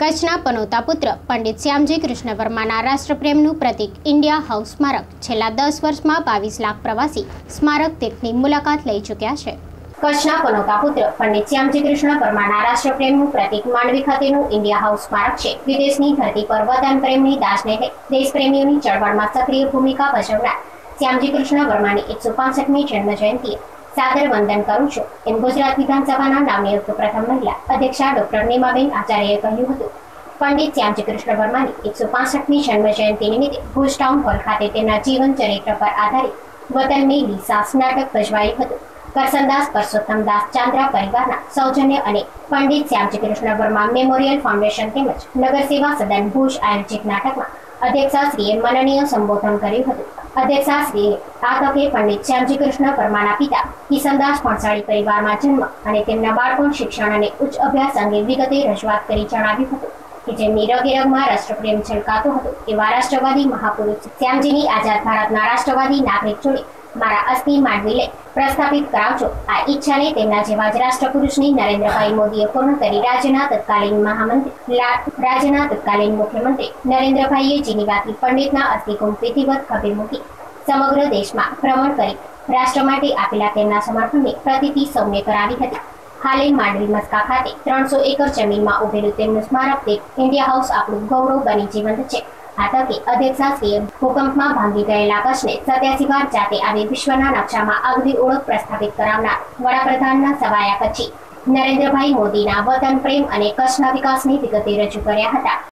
કચ્છના પનોતા પુત્ર પંડિત શ્યામજી કૃષ્ણ વર્માના રાષ્ટ્રપ્રેમનું પ્રતીક ઇન્ડિયા હાઉસ સ્મારક છેલ્લા દસ વર્ષમાં બાવીસ લાખ પ્રવાસી સ્મારક તીર્થની મુલાકાત લઈ ચૂક્યા છે. કચ્છના પનોતા પુત્ર પંડિત શ્યામજી કૃષ્ણ વર્માના રાષ્ટ્રપ્રેમનું પ્રતીક માંડવી ખાતેનું ઇન્ડિયા હાઉસ સ્મારક છે. વિદેશની ધરતી પર વતન પ્રેમની દાસને દેશપ્રેમીઓની ચળવળમાં સક્રિય ભૂમિકા ભજવનાર શ્યામજી કૃષ્ણ વર્માની એકસો પાસઠમી જન્મ જયંતિએ સાદર વંદન કરું છું. એમ ગુજરાત વિધાનસભાના નામનિયુક્ત પ્રથમ મહિલા અધ્યક્ષા ડોક્ટર નીમાબેન આચાર્યએ કહ્યું હતું. પંડિત શ્યામજી કૃષ્ણ વર્માની એકસો પાસઠમી જન્મ જયંતિ નિમિત્તે ભુજ ટાઉન હોલ ખાતે તેમના જીવન ચરિત્ર પર આધારિત વતન મેલી સાસ નાટક ભજવાયું હતું. કરસનદાસ, પરસોત્તમદાસ, ચાંદ્રા પરિવારના સૌજન્ય અને પંડિત શ્યામજી કૃષ્ણ વર્મા મેમોરિયલ ફાઉન્ડેશન તેમજ નગર સેવા સદન ભુજ આયોજિત નાટકમાં અધ્યક્ષાશ્રીએ મનનીય સંબોધન કર્યું હતું. અધ્યક્ષાશ્રીએ આ તકે પંડિત શ્યામજી કૃષ્ણ પરમાના પિતા કિશનદાસ ભણસાળી પરિવારમાં જન્મ અને તેમના બાળપણ શિક્ષણ અને ઉચ્ચ અભ્યાસ અંગે વિગતે રજૂઆત કરી જણાવ્યું હતું કે જેમની રગેરગમાં રાષ્ટ્રપ્રેમ છલકાતો હતો એવા રાષ્ટ્રવાદી મહાપુરુષ શ્યામજીની આઝાદ ભારતના રાષ્ટ્રવાદી નાગરિક જોડે મારા અસ્થિ માંડવી પ્રસ્થાપિત કરાવજો. આ ઈચ્છાને તેમના જેવા જ રાષ્ટ્રપુરુષની નરેન્દ્રભાઈ મોદીએ પૂર્ણ કરી રાજ્યના તત્કાલીન મહામંત્રી રાજ્યના તત્કાલીન મુખ્યમંત્રી નરેન્દ્રભાઈએ જીનીવાથી પંડિતના અસ્થિકુંભ વિધિવત ખભે મૂકી સમગ્ર દેશમાં ભ્રમણ કરી રાષ્ટ્ર માટે આપેલા તેમના સમર્પણની પ્રતીતિ સૌને કરાવી હતી. હાલે માંડવી મસ્કા ખાતે ત્રણસો એકર જમીનમાં ઉભેલું તેમનું સ્મારક દેખ ઇન્ડિયા હાઉસ આપણું ગૌરવ બની જીવંત છે. આ તકે અધ્યક્ષાશ્રીએ ભૂકંપમાં ભાંગી ગયેલા કચ્છને સત્યાસી વાર જાતે આવી વિશ્વના નકશામાં આગવી ઓળખ પ્રસ્થાપિત કરાવનાર વડાપ્રધાનના સવાયા પછી નરેન્દ્રભાઈ મોદીના વતન પ્રેમ અને કચ્છના વિકાસની વિગતે રજૂ કર્યા હતા.